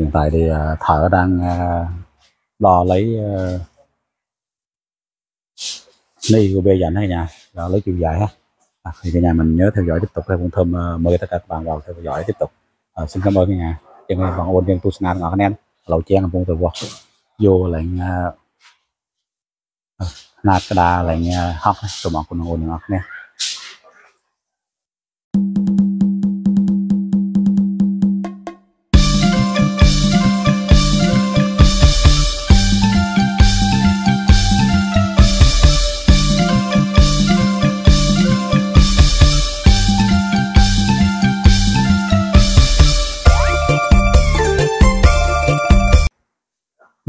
hiện tại thì à, thợ đang à, lo đo lấy à, ni của bê dành hay nhà đo lấy chiều dài ha. À, thì cả nhà mình nhớ theo dõi tiếp tục theo cũng thơm mời tất cả các bạn vào theo dõi tiếp tục. À, xin cảm ơn cả nhà. Chân còn ôn chân tu sna ngọc anh em. Lầu chen cũng từ vô. Vô lệnh à, nát cái đà lệnh học. Tụi bọn con ôn ngọc nè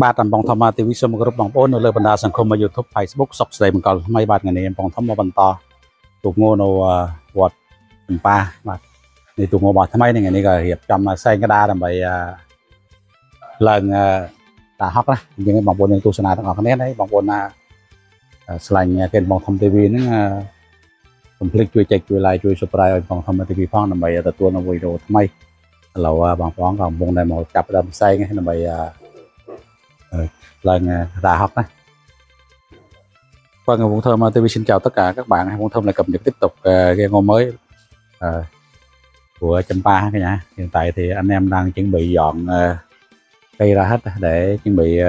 បាទតាមបងធម្មទីវិសុំគ្រប់បងប្អូននៅលើបណ្ដាសង្គម YouTube Facebook សុកស្ដីមង្គលថ្មីបាទថ្ងៃនេះបងធម្មមកបន្តទូកងនៅវត្តចំប៉ាបាទនេះទូកងបាទថ្មីនេះថ្ងៃនេះក៏រៀបចំសែងក្តារដើម្បីឡើងតាហុកណាអញ្ចឹងបងប្អូនយើងទស្សនាទាំងអស់គ្នាហើយបងប្អូនណាស្លាញ់គេបងធម្ម TV ហ្នឹងកុំភ្លេចជួយចែកជួយ like ជួយ subscribe ឲ្យបងធម្ម TV ផងដើម្បីទទួលនៅវីដេអូថ្មីឥឡូវបងប្អូនក៏កំពុងតែមកចាប់ដើមផ្សាយដើម្បី ឡើង đà à, học này Vâng, Vũ Thơm à, TV xin chào tất cả các bạn. Vũ Thơm lại cập nhật tiếp tục à, cái ngô mới uh, của Champa cả nhà. Hiện tại thì anh em đang chuẩn bị dọn cây ra hết để chuẩn bị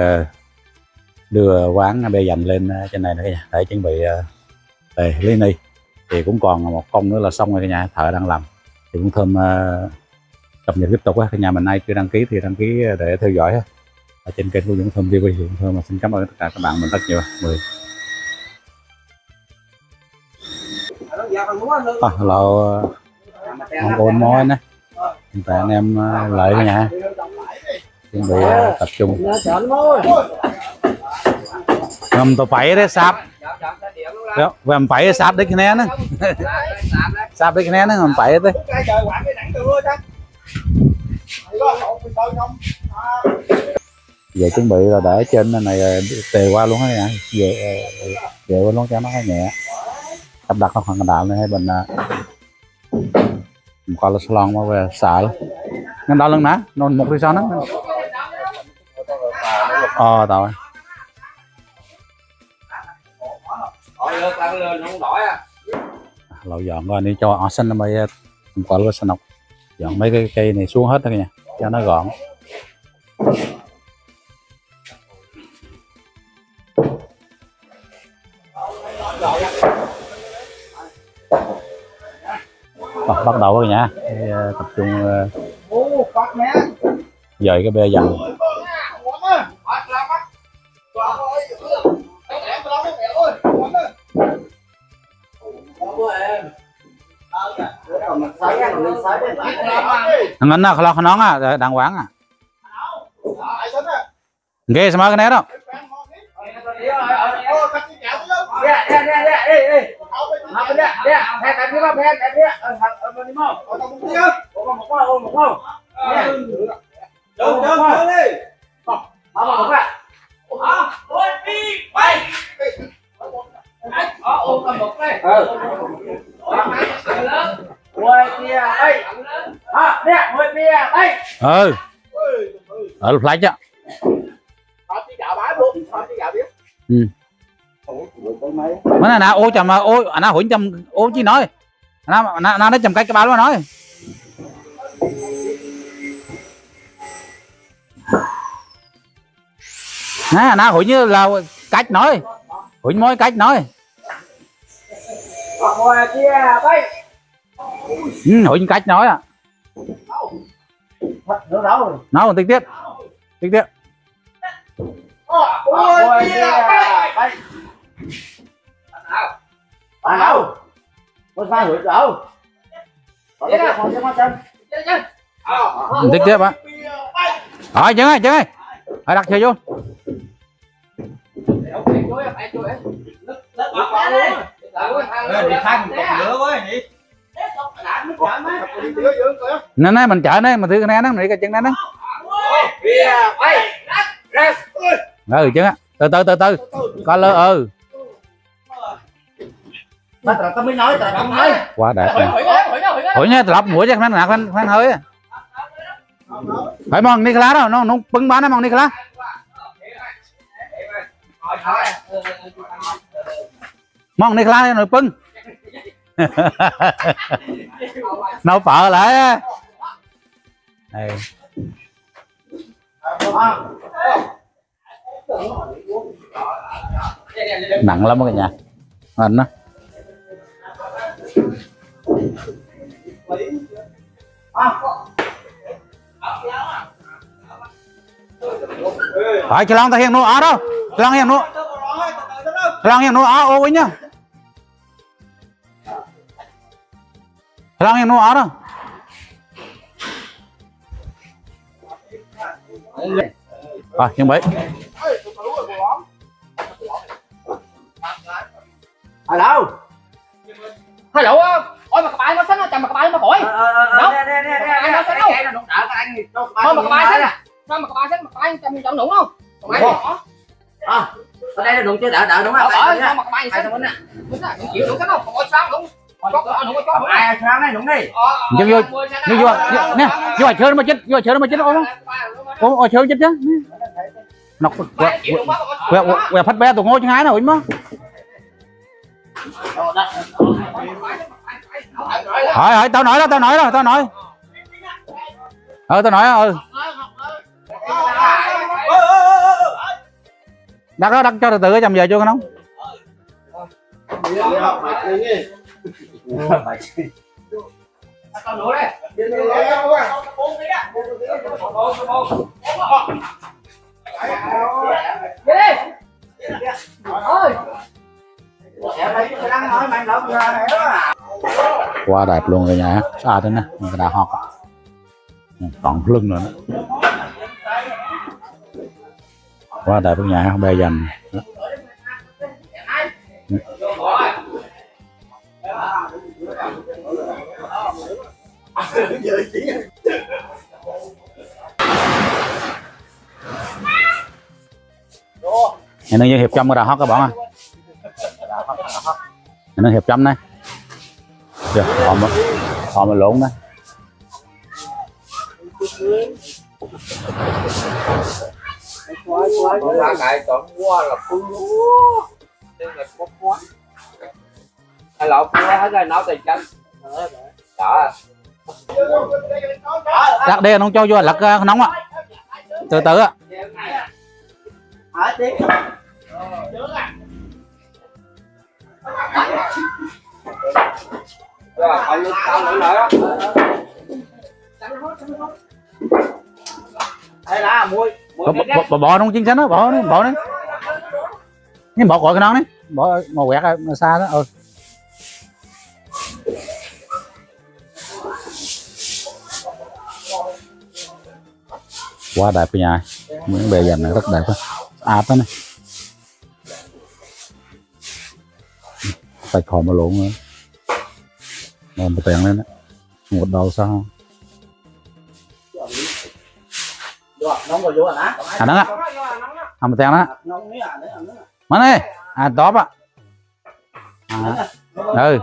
đưa quán bê dành lên trên này nữa cả nhà. Để chuẩn bị về lý ni. Thì cũng còn một công nữa là xong rồi cả nhà. Thợ đang làm. Thì cũng Thơm uh, cập nhật tiếp tục cả nhà mình nay chưa đăng ký thì đăng ký để theo dõi ở trên kênh của Dũng Thơm TV Dũng Thơm xin cảm ơn tất cả các bạn mình rất nhiều. Mười. À, hello ờ, ông ôn mối nè. Hiện tại anh em ờ, lại nhà chuẩn bị ờ, tập trung. Ngầm tàu bảy đấy sáp. Về bảy sáp đấy cái nè nữa sáp đấy cái nè nữa ngầm bảy đấy giờ chuẩn bị là để trên này ờ, tề qua luôn hết nha. Về ờ, về qua luôn cho nó nhẹ. Tập đặt nó khoảng đạo này hay bình ờ, mình con là salon mà về xài ngân đó lần nè, nó một đi sao nó. Ờ tao lậu dọn coi đi cho ở xanh nó mới còn là xanh nọc dọn mấy cái cây này xuống hết thôi nha, cho nó gọn. Đầu rồi nha. Ờ, tập trung ờ, dời cái bê dần. Thằng nào khó nóng à đàng hoàng à. Ghê sao cái này đâu? Dạ, dạ, dạ, Dạ, dạ, dạ, dạ, ê, ê. Học bên đây, đây, hẹn bạn biết không? Hẹn bạn biết. Ờ, học ở bên đi mau. Ở trong một tiếng. Ủa, một con, ôm một con. Chơi, chơi, chơi đi. Học, học một bạn. Ờ, ôi, đi, bay. Ờ, ôm con một đây. Ừ. Ôi, kia, đây. À, nè, ôi, kia, đây. ừ ở lại chứ Họ chỉ gạo bái luôn, họ chỉ gạo biết. Ừ mana na ô chầm mà ô anh hủy chầm ô chi nói na na na nó chầm cái cái bao đó nói nè na hủy như là cách nói hủy mỗi cách nói ừ, hủy cách nói à Thật, nói một tí tiết tí tiết Ôi, Sai hụt đâu? Cái xem xem. ừ, tí tiết á rồi chân ơi chân ơi hãy đặt chơi vô. Nè nè mình chở nè mà thứ này nó này cái chân này nó. Ừ chân á. Từ từ từ từ. Có lơ ừ Mà tao mới nói, tao mới nói. quá đẹp nè. hỏi nha lọc mũi cho khoan nè khoan khoan hơi phải mong đi khá đâu nó nó bưng bán nó mong đi khá mong đi khá rồi bưng. Nấu phở lại. Đây. nặng lắm đó cả nhà. Anh á ai cái ta hiện nó ở đâu? Cái lon hiện nó cái lon hiện nó ở ô nhá. Cái lon hiện nó ở đâu? À chuẩn bị Hello. Hello, ôi mà các bạn nó xanh nó chầm mà các bạn nó khỏi. Đâu? Nè nè nè nè. Nó nó đỡ các anh. Thôi mà các bạn xanh à. Sao mà các bạn xanh mà các bạn chầm chầm đúng không? Các bạn bỏ. À, ở đây nó đụng chứ đỡ đỡ đúng Ờ, không? ờ, sao mà bạn Ai xanh? thằng nè. Đúng rồi, không chịu đúng cái đâu, có sao đúng. Đúng Không ai sáng này đúng đi. vô vô vô vô nè vô chơi nó mà chết vô chơi nó mà chết ôi ôi ôi chơi chết chứ nó quẹ quẹ quẹ phát bé tụi ngô chứ hái nào mà hỏi hỏi tao nói đó tao nói đó tao nói ờ tao nói ừ đặt đó đặt cho từ từ chầm giờ cho cái không Tao nữa đây. Đi đi. Ôi, quá đẹp luôn rồi nhà xa thế nè người ta học còn lưng nữa. Đó. quá đẹp luôn nhà bè dành. Này nó như hiệp trong cái đà hót các bạn ơi nó hiệp chấm này được họ mà họ mà lộn đấy Lá cải chọn qua là phun. Đây là có quá. Hay là hết rồi nấu tiền chanh. Đó. đặt đây nó cho vô lắc ờ, nóng ạ từ từ ạ còn tao lưỡng nữa đây là mùi bỏ nó chiến sánh đó bỏ nó bỏ nó. Nhưng bỏ khỏi cái nón đấy. Bỏ màu quẹt ra xa đó ừ. Quá đẹp cái nhà. Miếng bề dành này rất đẹp quá áp đó này. Phải còn mà lộn nữa ngon một tiền lên đó một đầu sao à đó á à một đó à, à, ní à. mà này à top á à, ừ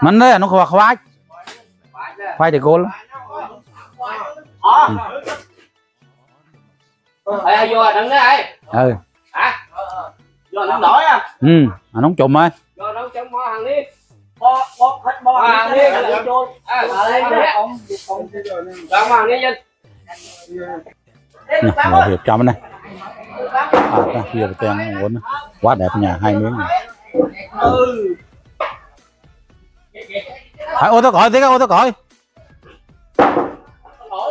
mình đấy nó khoai khoai khoai thì cô lắm Ê, vô đừng đấy ê. ừ Hả? Vô nóng đổi à. ừ à, nóng trùm ơi Vô nóng trong mò hàng đi. Bo bo hết bo. À, đi. À, hàng đấy. Trong hàng đi nè một hiệp trong này à ta hiệp tiền muốn quá đẹp nhà hai miếng này Ừ. à, ô tô còi tí ô tô còi. Ô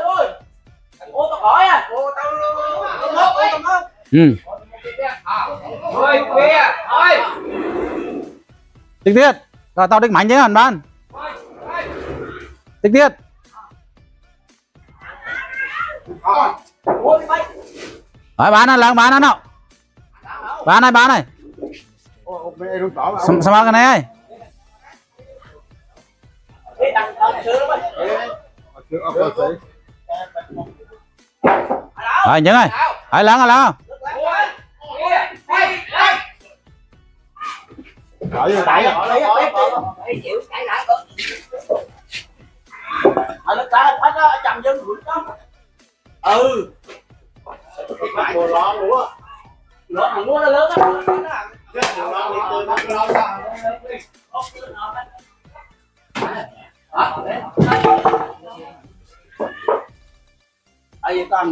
à. Ô tao mốt tao ừ Thôi, khuya. Thôi. tiết tiết rồi, tao đích mạnh chứ anh ban Tích tiết Ô rồi bán này lần bán này nào. Bán này bán này. Sao bán cái này ơi Đi đằng đằng sữa đó bay. rồi nhớ ơi hãy lắng rồi lắng ở lớp ta hết á chậm dân hụt đó. Ừ. Mùa lọ lúa. lỡ thằng mua nó lớn á. Mùa lọ thì từ năm lọ ra. ở đây toàn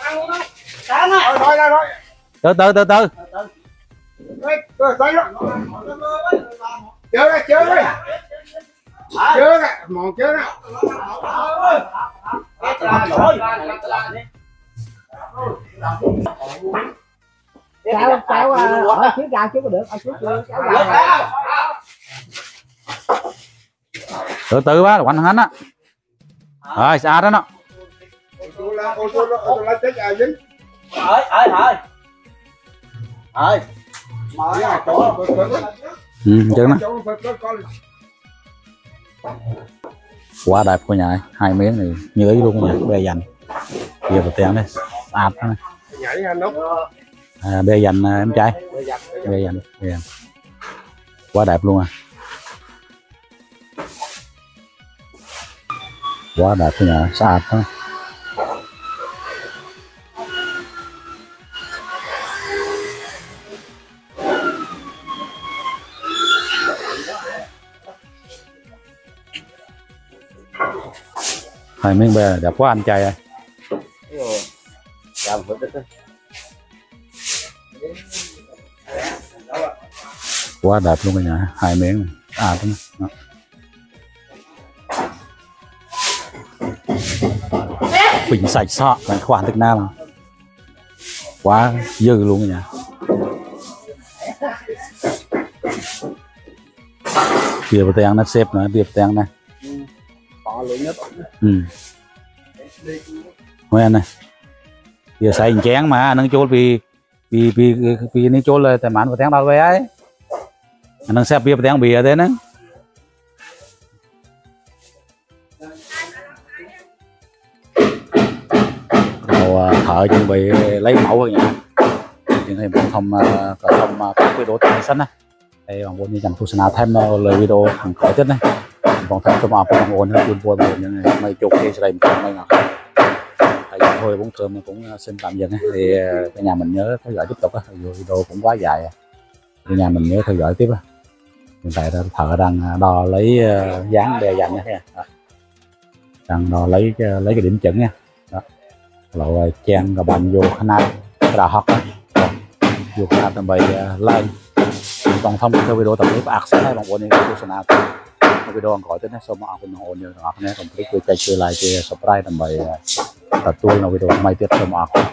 Ăn luôn đó. Sáng á. Rồi, rồi, rồi, rồi. từ từ từ từ Rồi, rồi, rồi, rồi. Chơi ra, chơi ra. Chơi ra, mòn chơi rồi. cháu cháu ở trước ra chứ có được ở trước chưa Lớp ra từ từ quá quanh hắn á. Rồi xa đó nó. Là- chỗ chỗ. phải- phải- phải- ừ, chứ nó quá đẹp của nhà hai miếng này như ý luôn nhà bê dành. Giờ một tiền đấy ạt này. Anh Út. à, bê dành à, em trai. Bê dành bê dành. Quá đẹp luôn à quá đẹp nhà sạch đó hai miếng bè đẹp quá anh trai ơi. Quá đẹp luôn cả nhà, hai miếng. À đúng không? Bình sạch sọ lại khoản Việt Nam là quá dư luôn nha, nhà bờ tang nó xếp nó bia bờ tang này ừ. Nguyên này giờ xài chén mà nâng chôn vì vì vì vì nâng chôn là tài mãn bờ tang đâu vậy ấy. Nâng xếp bia bờ tang bia thế nữa đầu thợ chuẩn bị lấy mẫu rồi nhỉ thì bọn thông ờ, à, có thông ờ, các video tiền sân này đây bọn bọn như chẳng phụ sinh thêm lời video hàng khỏi chết này. Bọn thông cho mà bọn ổn hơn buồn buồn buồn như này. Mấy chục thì sẽ đầy một mấy ngọt tại vì thôi bốn thơm cũng xin tạm dừng thì cái cả nhà mình nhớ theo dõi tiếp tục á. Dù video cũng quá dài à. cả nhà mình nhớ theo dõi tiếp á. Hiện tại thợ à. đang đo lấy dáng đè dành nha. Đang đo lấy lấy cái điểm chuẩn nha. ឥឡូវឲ្យជាងក៏បានយកខ្នាតប្រហុកយកខ្នាតដើម្បីឡើងបងធំធ្វើវីដេអូទាំងនេះផ្អាក់សិនហើយបងប្អូននេះទស្សនាវីដេអូអង្គរទៅណាសូមអរគុណបងប្អូនយើងទាំងអស់គ្នាកុំភ្លេចជួយចែកជួយ like ជា subscribe ដើម្បីទទួលនៅវីដេអូថ្មីទៀតសូមអរគុណ